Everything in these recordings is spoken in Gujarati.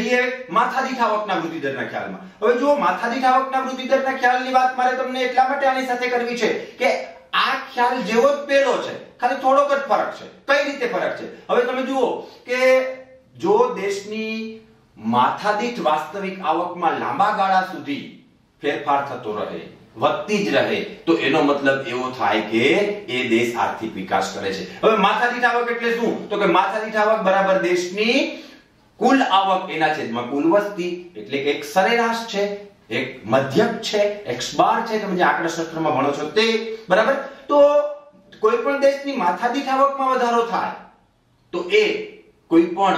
જઈએ માથાદીઠ આવકના વૃદ્ધિદરના ખ્યાલમાં. હવે જો માથાદીઠ આવકના વૃદ્ધિદરના ખ્યાલની વાત મારે તમને એટલા માટે આની સાથે કરવી છે કે આ ખ્યાલ જેવો જ પેલો છે, ખાલી થોડોક જ ફરક છે. કઈ રીતે ફરક છે? હવે તમે જુઓ કે જો દેશની માથાદીઠ વાસ્તવિક આવકમાં લાંબા ગાળા સુધી ફેરફાર થતો રહે, વધતી જ રહે, તો એનો મતલબ એવો થાય કે એ દેશ આર્થિક વિકાસ કરે છે. હવે માથાદીઠ આવક એટલે શું? તો કે માથાદીઠ આવક બરાબર દેશની કુલ આવક એના છેદમાં કુલ વસ્તી એટલે એક સરેરાશ છે, એક મધ્યક છે એક્સ બાર છે, તમે જે આંકડાશાસ્ત્રમાં ભણો છો તે, બરાબર? તો કોઈ પણ દેશની માથાદીઠ આવકમાં વધારો થાય, તો એ કોઈ પણ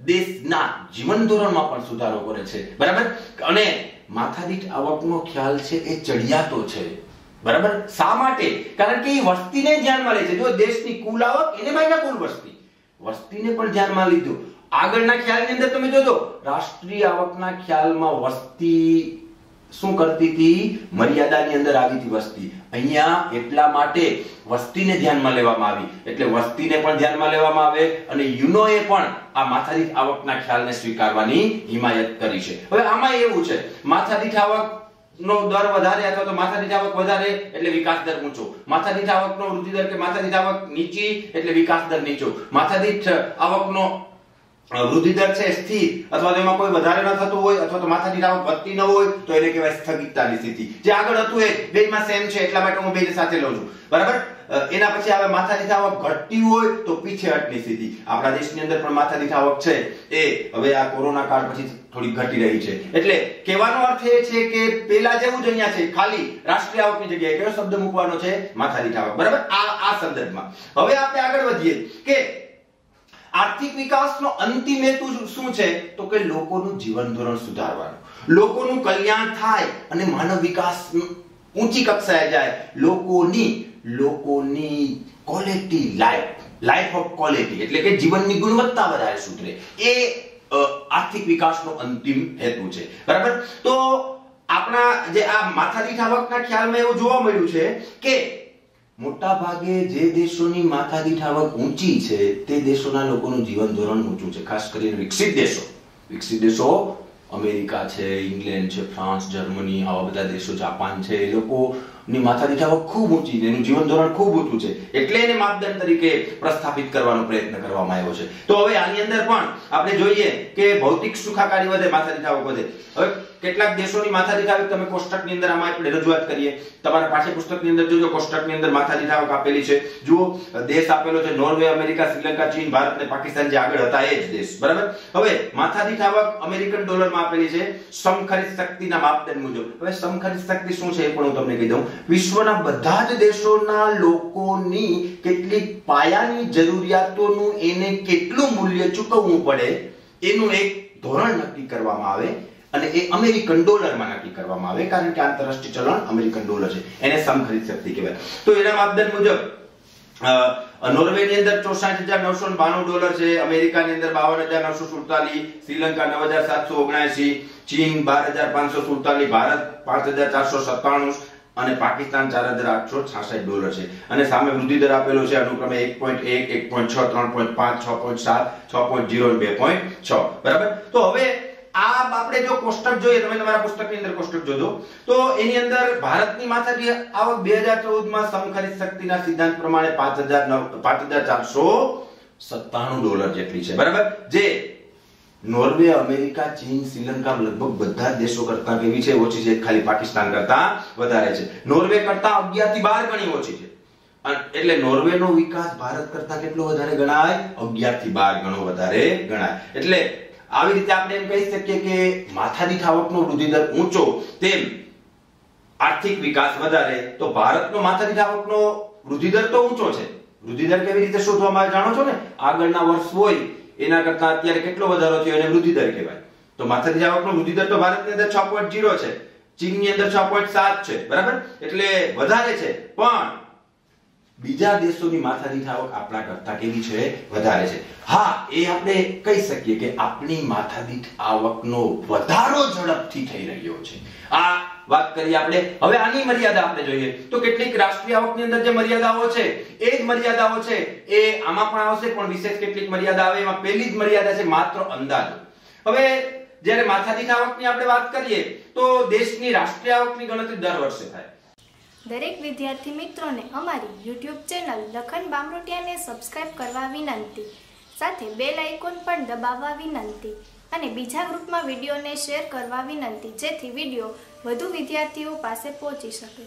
દેશના જીવન ધોરણમાં પણ સુધારો કરે છે, બરાબર? અને માથાદીઠ આવકનો ખ્યાલ છે એ ચડિયાતો છે, બરાબર? શા માટે? કારણ કે એ વસ્તીને ધ્યાનમાં લે છે. જો દેશની કુલ આવક, એને માયના કુલ વસ્તી. વસ્તીને પણ ધ્યાનમાં લીધું. આગળના ખ્યાલની અંદર તમે જોજો, રાષ્ટ્રીય આવકના ખ્યાલમાં વસ્તી શું કરતી હતી? મર્યાદાની અંદર આવી હતી વસ્તી. અહીંયા એટલા માટે વસ્તીને ધ્યાનમાં લેવામાં આવી. એટલે વસ્તીને પણ ધ્યાનમાં લેવામાં આવે અને યુનોએ પણ આ માથાદીઠ આવકના ખ્યાલને સ્વીકારવાની હિમાયત કરી છે. હવે આમાં એવું છે, માથાદીઠ આવક નો દર વધારે અથવા તો માથાદીઠ આવક વધારે એટલે વિકાસ દર ઊંચો. માથાદીઠ આવકનો વૃદ્ધિ દર કે માથાદીઠ આવક નીચી એટલે વિકાસ દર નીચો. માથાદીઠ આવકનો વૃદ્ધિ છે સ્થિર. અથવા તો કોઈ વધારે ન થતું હોય, અથવા તો માથાની આવક વધતી ન હોય, તો એને કહેવાય સ્થગિતતાની સ્થિતિ. જે આગળ હતું એ બેમાં સેમ છે, એટલા માટે હું બેને સાથે લઉં છું. બરાબર? એના પછી આવે માથાની થાવક ઘટતી હોય, તો પીછેહટની સ્થિતિ. આપણા દેશની અંદર પણ માથાની થાવક છે. એ હવે આ કોરોના કાળ પછી થોડી ઘટી રહી છે. એટલે કહેવાનો અર્થ એ છે કે પેલા જેવું જ અહીંયા છે. ખાલી રાષ્ટ્રીય આવકની જગ્યાએ કયો શબ્દ મૂકવાનો છે? માથાની થાવક બરાબર? આ આ સંદર્ભમાં હવે આપણે આગળ વધીએ કે આર્થિક વિકાસનો અંતિમ હેતુ શું છે? તો કે લોકોનું જીવન ધોરણ સુધારવાનું. લોકોનું કલ્યાણ થાય અને માનવ વિકાસ ઊંચી કક્ષાએ જાય. લોકોની લોકોની quality life life of quality એટલે કે જીવનની ગુણવત્તા વધારે સુધરે. એ આર્થિક વિકાસનો અંતિમ હેતુ છે. બરાબર? તો આપણા જે આ માથાદીઠ આવકના ખ્યાલમાં એવું જોવા મળ્યું છે કે મોટા ભાગે જે દેશોની માથાદીઠ આવક ઊંચી છે, તે દેશોના લોકોનું જીવન ધોરણ ઊંચું છે. ખાસ કરીને વિકસિત દેશો. વિકસિત દેશો અમેરિકા છે, ઇંગ્લેન્ડ છે, ફ્રાન્સ, જર્મની, આવા બધા દેશો, જાપાન છે, એ લોકોની માથા દીઠાઓ ખૂબ ઊંચી છે, એનું જીવન ધોરણ ખૂબ ઊંચું છે. એટલે એને માપદંડ તરીકે પ્રસ્થાપિત કરવાનો પ્રયત્ન કરવામાં આવ્યો છે. તો હવે આની અંદર પણ આપણે જોઈએ કે ભૌતિક સુખાકારી વધે, માથા દીઠાઓ વધે. હવે કેટલાક દેશોની માથા આવક તમે કોષ્ટકની અંદર આમાં આપણે રજૂઆત કરીએ. તમારા પાઠ્યપુસ્તકની અંદર જોજો, કોષ્ટકની અંદર માથા આવક આપેલી છે. જુઓ, દેશ આપેલો છે, નોર્વે, અમેરિકા, શ્રીલંકા, ચીન, ભારત અને પાકિસ્તાન જે આગળ હતા એ જ દેશ. બરાબર? હવે માથાદીઠ આવક અમેરિકન ડોલરમાં આપેલી છે સમખરીદ શક્તિના માપદંડ મુજબ. હવે સમખરીદ શક્તિ શું છે એ પણ હું તમને કહી દઉં. વિશ્વના બધા જ દેશોના લોકોની કેટલીક પાયાની જરૂરિયાતોનું એને કેટલું મૂલ્ય ચૂકવવું પડે, એનું એક ધોરણ નક્કી કરવામાં આવે અને એ અમેરિકન ડોલરમાં નક્કી કરવામાં આવે, કારણ કે આંતરરાષ્ટ્રીય ચલણ અમેરિકન ડોલર છે. એને સમખરીદ શક્તિ કહેવાય. તો એના માપદંડ મુજબ નોર્વે ની અંદર ચોસાઠ હજાર નવસો બાણું ડોલર છે, અમેરિકાની અંદર બાવન હજાર નવસો સુડતાલીસ, શ્રીલંકા નવ હજાર સાતસો ઓગણસી, ચીન બાર હજાર પાંચસો સુડતાલીસ, ભારત પાંચ હજાર ચારસો સત્તાણું અને પાકિસ્તાન ચાર હજાર આઠસો છાસઠ ડોલર છે. અને સામે વૃદ્ધિ આપેલો છે, અનુક્રમે એક પોઈન્ટ એક એક પોઈન્ટ છ, ત્રણ પોઈન્ટ પાંચ, છ પોઈન્ટ સાત, છ પોઈન્ટ જીરો બે પોઈન્ટ છ. બરાબર? તો હવે આ આપણે જો કોષ્ટક જોઈએ, તમે તમારા પુસ્તકની અંદર કોષ્ટક જોજો. તો એની અંદર ભારતની માથાદીઠ આવક 2014 માં સમખરીદ શક્તિના સિદ્ધાંત પ્રમાણે 5000 5497 ડોલર જેટલી છે. બરાબર? જે નોર્વે, અમેરિકા, ચીન, શ્રીલંકા લગભગ બધા દેશો કરતા કેવી છે? ઓછી છે. ખાલી પાકિસ્તાન કરતા વધારે છે. નોર્વે કરતા 11 થી બાર ગણી ઓછી છે. એટલે નોર્વે નો વિકાસ ભારત કરતા કેટલો વધારે ગણાય? 11 થી બાર ગણો વધારે ગણાય. એટલે આવી રીતે આપણે એમ કહી શકીએ કે માથાની આવકનો વૃદ્ધિ દર ઊંચો, તેમ આર્થિક વિકાસ વધારે, તો ભારતનો માથાની આવકનો વૃદ્ધિ દર તો ઊંચો છે. વૃદ્ધિ કેવી રીતે શોધવામાં આવે જાણો છો ને? આગળના વર્ષ હોય એના કરતા અત્યારે કેટલો વધારો થયો એને વૃદ્ધિ દર કહેવાય. તો માથાદીઠ આવકનો વૃદ્ધિ દર તો ભારતની અંદર 6.0 છે. ચીનની અંદર 6.7 છે. બરાબર? એટલે વધારે છે. પણ બીજા દેશોની માથાદીઠ આવક આપણા કરતા કેવી છે? વધારે છે. હા, એ આપણે કહી શકીએ કે આપણી માથાદીઠ આવકનો વધારો ઝડપથી થઈ રહ્યો છે. આ વાત કરીએ આપણે. હવે આની મર્યાદા આપણે જોઈએ. તો કેટલીક રાષ્ટ્રીય આવકની અંદર જે મર્યાદાઓ છે, એ જ મર્યાદાઓ છે. એ આમાં પણ આવશે, પણ વિશેષ કેટલીક મર્યાદા આવે. એમાં પહેલી જ મર્યાદા છે માત્ર અંદાજો. હવે જ્યારે માથાદીઠ આવકની આપણે વાત કરીએ, તો દેશની રાષ્ટ્રીય આવકની ગણતરી દર વર્ષે થાય. દરેક વિદ્યાર્થી મિત્રોને અમારી યુટ્યુબ ચેનલ લખન બામરોટિયાને સબસ્ક્રાઇબ કરવા વિનંતી, સાથે બેલ આઇકોન પણ દબાવવા વિનંતી, અને બીજા ગ્રુપમાં વિડીયોને શેર કરવા વિનંતી, જેથી વીડિયો વધુ વિદ્યાર્થીઓ પાસે પહોંચી શકે.